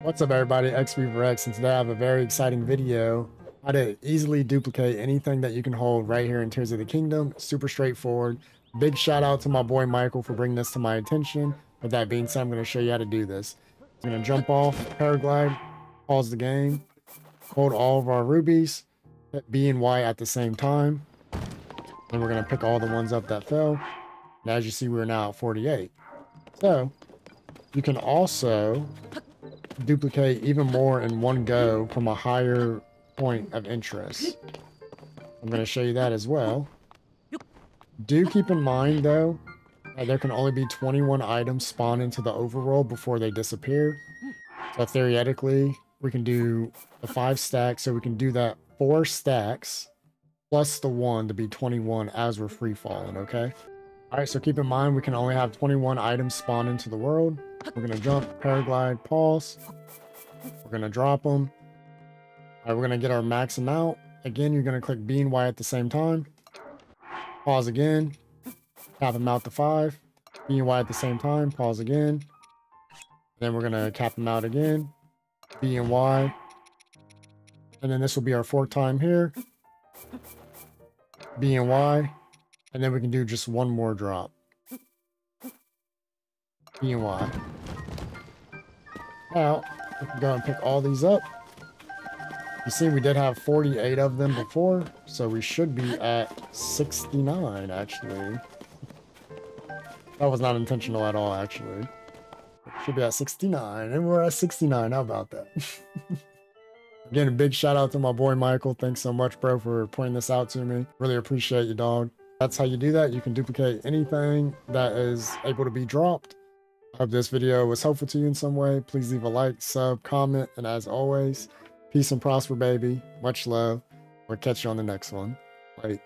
What's up everybody, XWeaverX, and today I have a very exciting video how to easily duplicate anything that you can hold right here in Tears of the Kingdom. Super straightforward. Big shout out to my boy Michael for bringing this to my attention. With that being said, I'm going to show you how to do this. I'm going to jump off, paraglide, pause the game, hold all of our rubies, hit B and Y at the same time. Then we're going to pick all the ones up that fell. And as you see, we're now at 48. So, you can also duplicate even more in one go from a higher point of interest. I'm going to show you that as well. Do keep in mind, though, that there can only be 21 items spawn into the overworld before they disappear. So theoretically, we can do the five stacks, so we can do that four stacks plus the one to be 21 as we're free falling, okay? All right, so keep in mind, we can only have 21 items spawn into the world. We're going to jump, paraglide, pause. We're going to drop them. All right, we're going to get our max amount. Again, you're going to click B and Y at the same time. Pause again. Cap them out to five. B and Y at the same time. Pause again. Then we're going to cap them out again. B and Y. And then this will be our fourth time here. B and Y. And then we can do just one more drop. B and Y. Now, go and pick all these up. You see, we did have 48 of them before, so we should be at 69, actually. That was not intentional at all, actually. Should be at 69, and we're at 69. How about that? Again, a big shout out to my boy Michael. Thanks so much, bro, for pointing this out to me. Really appreciate you, dog. That's how you do that. You can duplicate anything that is able to be dropped. Hope this video was helpful to you in some way. Please leave a like, sub, comment, and as always, peace and prosper, baby. Much love. We'll catch you on the next one. Bye.